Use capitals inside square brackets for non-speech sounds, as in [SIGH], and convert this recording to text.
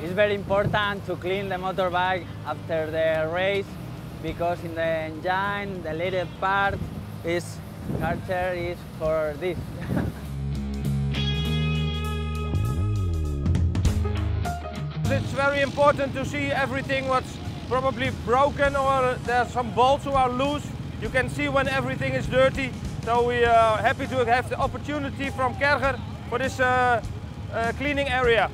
It's very important to clean the motorbike after the race because in the engine, the little part is harder is for this. [LAUGHS] It's very important to see everything what's probably broken or there's some bolts who are loose. You can see when everything is dirty. So we are happy to have the opportunity from Karcher for this uh, uh, cleaning area.